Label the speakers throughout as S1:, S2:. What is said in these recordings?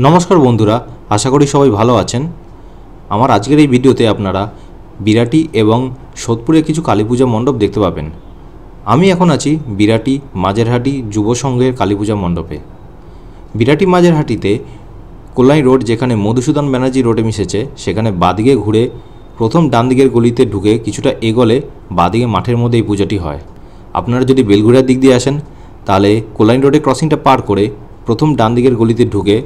S1: নমস্কার বন্ধুরা, আশা করি সবাই ভালো আছেন। আমার আজকের এই ভিডিওতে আপনারা বিরাটি এবং সোদপুরে কিছু কালী পূজা মণ্ডপ দেখতে পাবেন। আমি এখন আছি বিরাটি মাঝেরহাটি যুব সংঘের কালী পূজা মণ্ডপে। বিরাটি মাঝেরহাটিতে কল্যাণী রোড যেখানে মধুসূদন ব্যানার্জি রোডে মিশেছে, সেখানে বাদিকে ঘুরে প্রথম ডান দিকের গলিতে ঢুকে কিছুটা এগোলে বাদিকে মাঠের মধ্যে এই পূজাটি হয়। আপনারা যদি বেলঘুরিয়ার দিক দিয়ে আসেন, তাহলে কল্যাণী রোডে ক্রসিংটা পার করে প্রথম ডান দিকের গলিতে ঢুকে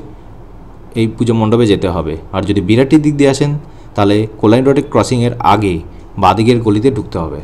S1: এই পুজো মণ্ডপে যেতে হবে। আর যদি বিরাটির দিক দিয়ে আসেন, তাহলে কোলাইন রোডে ক্রসিংয়ের আগে বাদিকের গলিতে ঢুকতে হবে।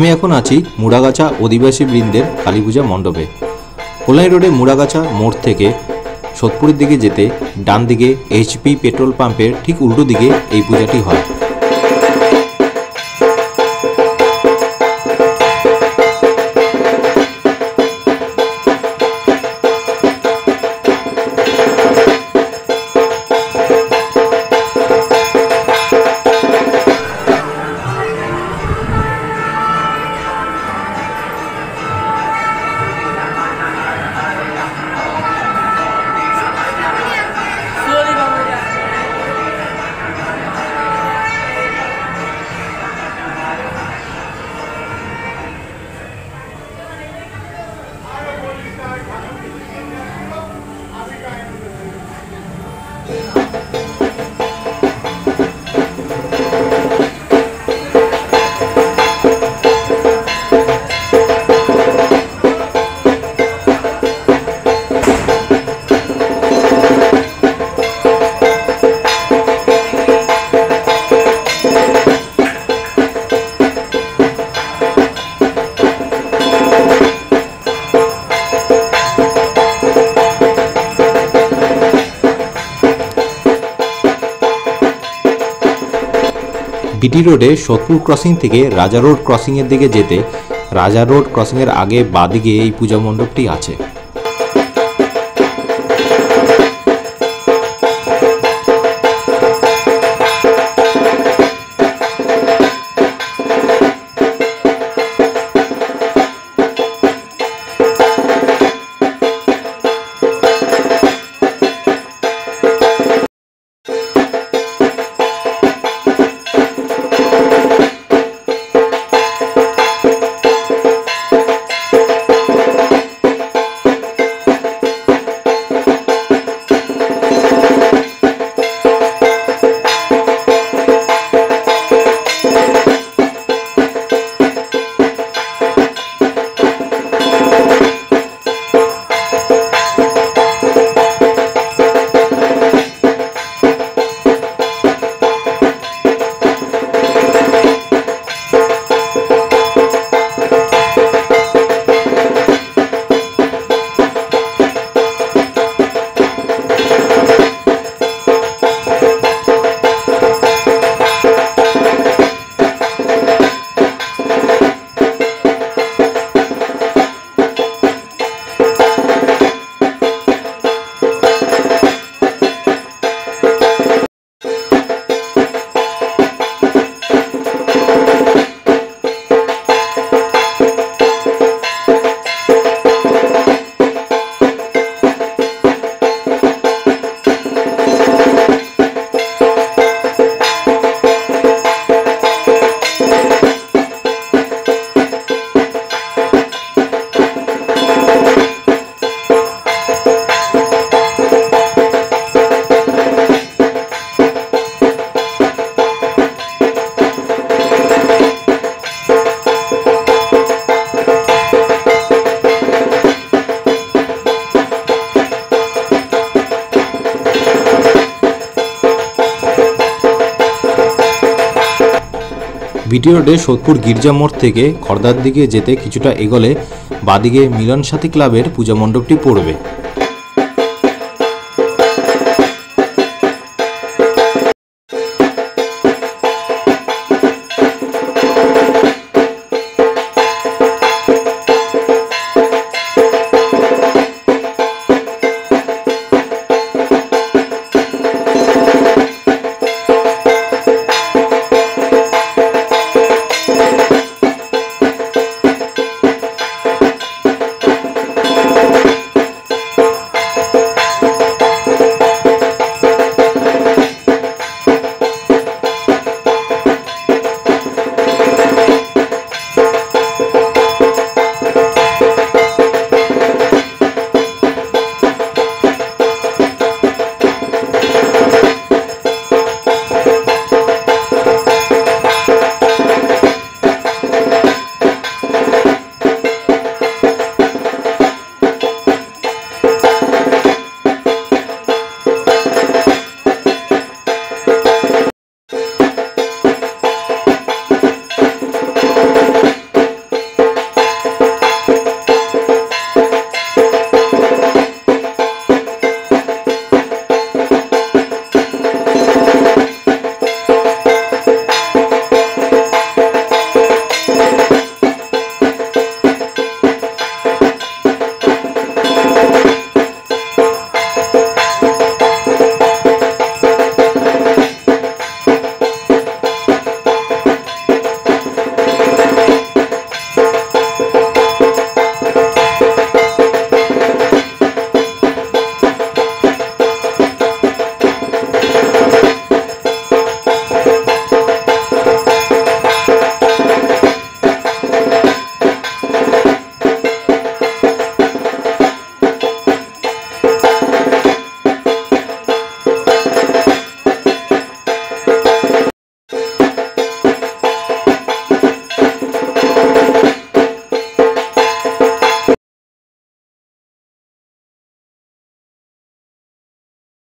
S1: আমি এখন আছি মুড়াগাছা অধিবাসী বৃন্দের কালীপূজা মণ্ডপে। কোলাই রোডে মুড়াগাছা মোড় থেকে সোদপুরের দিকে যেতে ডান দিকে এইচপি পেট্রোল পাম্পের ঠিক উল্টো দিকে এই পূজাটি হয়। Yeah. বিটি রোডে সোদপুর ক্রসিং থেকে রাজা রোড ক্রসিংয়ের দিকে যেতে রাজা রোড ক্রসিংয়ের আগে বাদিকে এই পূজা মণ্ডপটি আছে। ভিডিও রোডে সোদপুর গির্জা মোড় থেকে খর্দার দিকে যেতে কিছুটা এগোলে বাদিকে মিলন সাথী ক্লাবের পূজা মণ্ডপটি পড়বে।